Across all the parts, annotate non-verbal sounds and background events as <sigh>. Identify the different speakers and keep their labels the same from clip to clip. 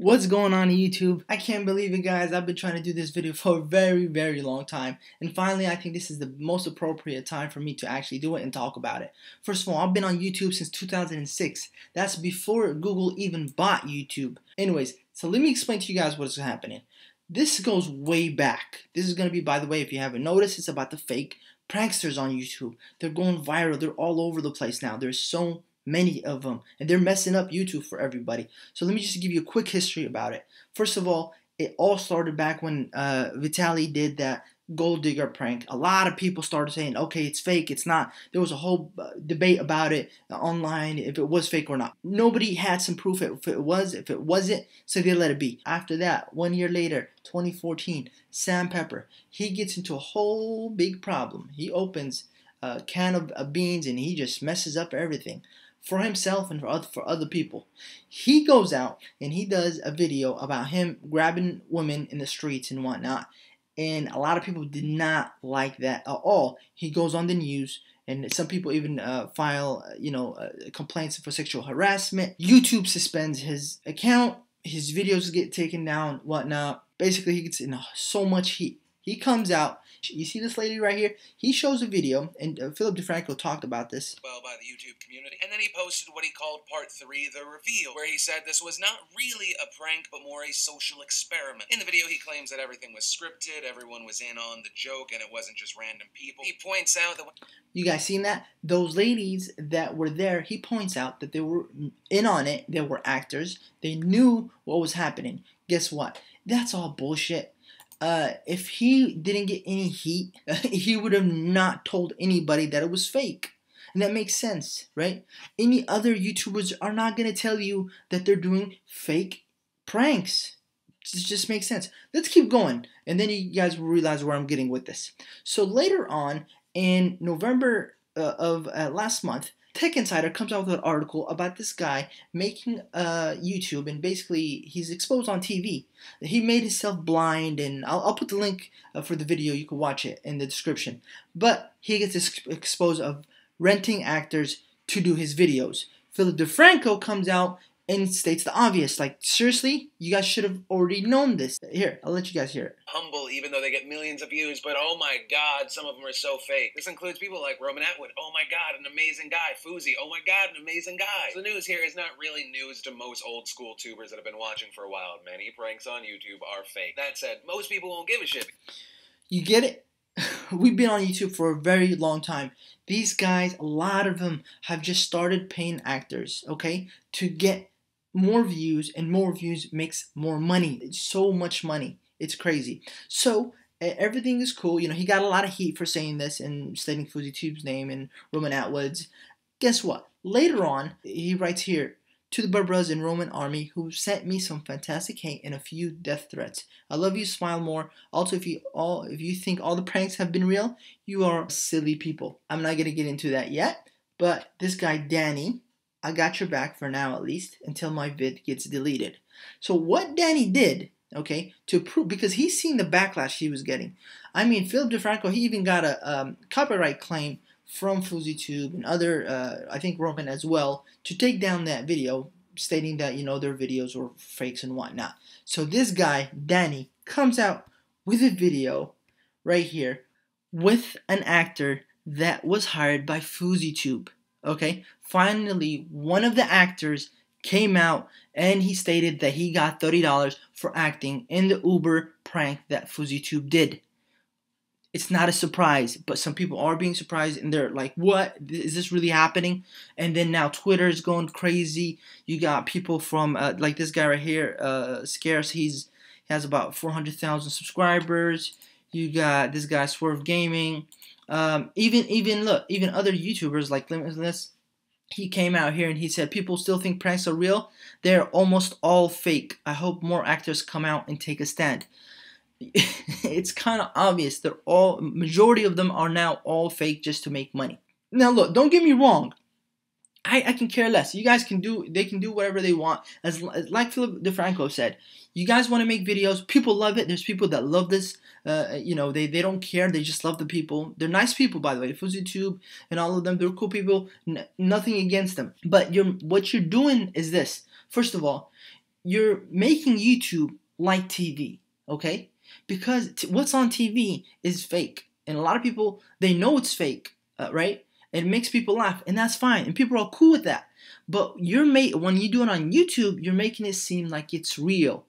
Speaker 1: What's going on YouTube? I can't believe it guys, I've been trying to do this video for a very very long time and finally I think this is the most appropriate time for me to actually do it and talk about it. First of all, I've been on YouTube since 2006. That's before Google even bought YouTube. Anyways, so let me explain to you guys what's happening. This goes way back. This is going to be, by the way, if you haven't noticed, it's about the fake pranksters on YouTube. They're going viral. They're all over the place now. There's so many of them, and they're messing up YouTube for everybody. So let me just give you a quick history about it. First of all, it all started back when uh, Vitaly did that gold digger prank. A lot of people started saying, okay, it's fake, it's not. There was a whole uh, debate about it online if it was fake or not. Nobody had some proof if it was, if it wasn't, so they let it be. After that, one year later, 2014, Sam Pepper, he gets into a whole big problem. He opens a can of, of beans and he just messes up everything for himself and for other, for other people. He goes out and he does a video about him grabbing women in the streets and whatnot. And a lot of people did not like that at all. He goes on the news and some people even uh, file, uh, you know, uh, complaints for sexual harassment. YouTube suspends his account. His videos get taken down, whatnot. Basically, he gets in so much heat. He comes out. You see this lady right here? He shows a video, and uh, Philip DeFranco talked about this.
Speaker 2: Well, by the YouTube community. And then he posted what he called part three, the reveal, where he said this was not really a prank, but more a social experiment. In the video, he claims that everything was scripted, everyone was in on the joke, and it wasn't just random people. He points out that.
Speaker 1: You guys seen that? Those ladies that were there, he points out that they were in on it. They were actors. They knew what was happening. Guess what? That's all bullshit uh, if he didn't get any heat, <laughs> he would have not told anybody that it was fake. And that makes sense, right? Any other YouTubers are not going to tell you that they're doing fake pranks. It just makes sense. Let's keep going. And then you guys will realize where I'm getting with this. So later on, in November uh, of uh, last month, Tech Insider comes out with an article about this guy making uh, YouTube and basically he's exposed on TV. He made himself blind, and I'll, I'll put the link uh, for the video. You can watch it in the description. But he gets ex exposed of renting actors to do his videos. Philip DeFranco comes out and states the obvious. Like, seriously? You guys should have already known this. Here, I'll let you guys hear it.
Speaker 2: Humble, even though they get millions of views, but oh my god, some of them are so fake. This includes people like Roman Atwood. Oh my god, an amazing guy. Fousey. Oh my god, an amazing guy. So the news here is not really news to most old school tubers that have been watching for a while. Many pranks on YouTube are fake. That said, most people won't give a shit.
Speaker 1: You get it? <laughs> We've been on YouTube for a very long time. These guys, a lot of them have just started paying actors, okay, to get more views, and more views makes more money. It's so much money. It's crazy. So everything is cool. You know, he got a lot of heat for saying this and stating Fousey Tube's name and Roman Atwood's. Guess what? Later on, he writes here to the Barbaras and Roman army who sent me some fantastic hate and a few death threats. I love you, smile more. Also, if you all if you think all the pranks have been real, you are silly people. I'm not gonna get into that yet, but this guy Danny I got your back for now at least until my vid gets deleted. So what Danny did, okay, to prove because he's seen the backlash he was getting. I mean, Philip DeFranco, he even got a um, copyright claim from FouseyTube and other, uh, I think Roman as well, to take down that video, stating that you know their videos were fakes and whatnot. So this guy Danny comes out with a video right here with an actor that was hired by FouseyTube. Okay, finally, one of the actors came out and he stated that he got $30 for acting in the Uber prank that FouseyTube did. It's not a surprise, but some people are being surprised and they're like, what? Is this really happening? And then now Twitter is going crazy. You got people from, uh, like this guy right here, uh, Scarce, he's he has about 400,000 subscribers. You got this guy, Swerve Gaming. Um, even even look, even other YouTubers like Limitless, he came out here and he said people still think pranks are real. They're almost all fake. I hope more actors come out and take a stand. <laughs> it's kind of obvious. They're all majority of them are now all fake just to make money. Now look, don't get me wrong. I, I can care less. You guys can do they can do whatever they want. As, like Philip DeFranco said, you guys want to make videos. People love it. There's people that love this. Uh, you know, they, they don't care. They just love the people. They're nice people, by the way. FouseyTube and all of them, they're cool people. N- nothing against them. But you're what you're doing is this. First of all, you're making YouTube like TV, okay? Because what's on TV is fake, and a lot of people they know it's fake, uh, right? It makes people laugh, and that's fine, and people are cool with that. But you're ma- when you do it on YouTube, you're making it seem like it's real,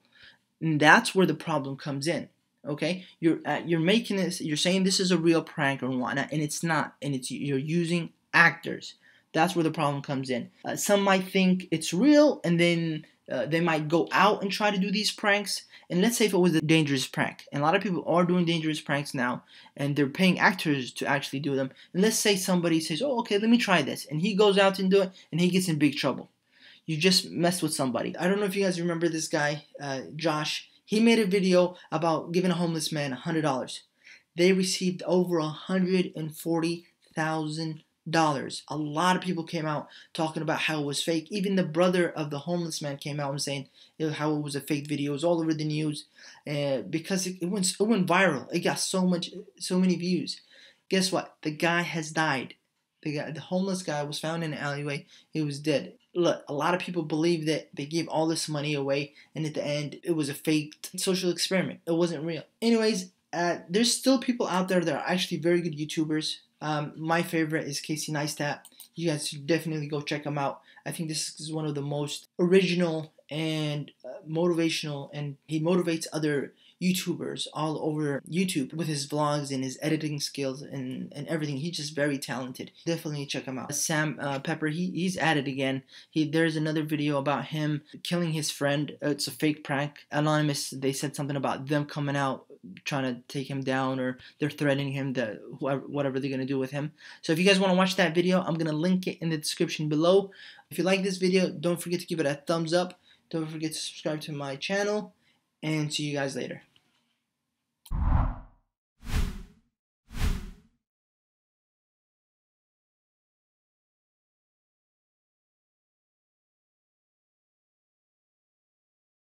Speaker 1: and that's where the problem comes in. Okay, you're uh, you're making this, you're saying this is a real prank or whatnot, and it's not, and it's you're using actors. That's where the problem comes in. Uh, some might think it's real, and then uh, they might go out and try to do these pranks. And let's say if it was a dangerous prank, and a lot of people are doing dangerous pranks now, and they're paying actors to actually do them. And let's say somebody says, "Oh, okay, let me try this," and he goes out and do it, and he gets in big trouble. You just messed with somebody. I don't know if you guys remember this guy, uh, Josh. He made a video about giving a homeless man a hundred dollars. They received over a hundred and forty thousand dollars. A lot of people came out talking about how it was fake. Even the brother of the homeless man came out and saying how it was a fake video. It was all over the news uh, because it, it, went it went viral. It got so much so many views. Guess what? The guy has died. The guy, the homeless guy, was found in an alleyway. He was dead. Look, a lot of people believe that they gave all this money away, and at the end, it was a fake social experiment. It wasn't real. Anyways, uh, there's still people out there that are actually very good YouTubers um, my favorite is Casey Neistat. You guys should definitely go check him out. I think this is one of the most original and uh, motivational, and he motivates other YouTubers all over YouTube with his vlogs and his editing skills and, and everything. He's just very talented. Definitely check him out. Sam uh, Pepper, he, he's at it again. He There's another video about him killing his friend. It's a fake prank. Anonymous, they said something about them coming out trying to take him down or they're threatening him that whatever they're going to do with him. So if you guys want to watch that video, I'm going to link it in the description below. If you like this video, don't forget to give it a thumbs up. Don't forget to subscribe to my channel and see you guys later.